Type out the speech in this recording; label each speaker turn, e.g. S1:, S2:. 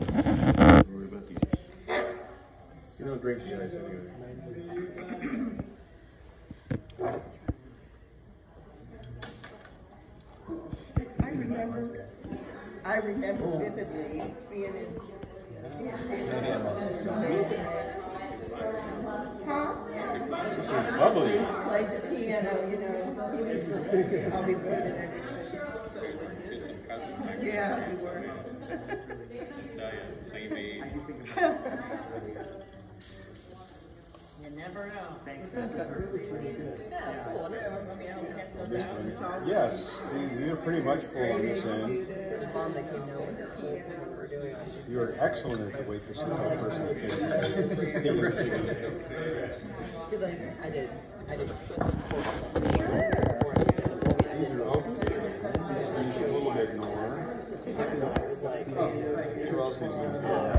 S1: Worry about these.
S2: You don't drink shots anyway.
S3: I remember, I remember vividly seeing his. Amazing. Huh?
S2: She's bubbly.
S3: He played the piano, you know, he was always good at everything. Yeah, were.
S1: Same age.
S4: You never know.
S5: Thanks.
S4: That's cool. I mean, I don't pass those out.
S2: Yes, you- you're pretty much full on this end.
S4: The mom that came down with the school when we were doing.
S2: You were excellent at the waitress and that person.
S4: Because I, I did, I did.
S2: These are all, a little bit more.
S4: I was like,
S2: oh, Who is gonna do it? Uh,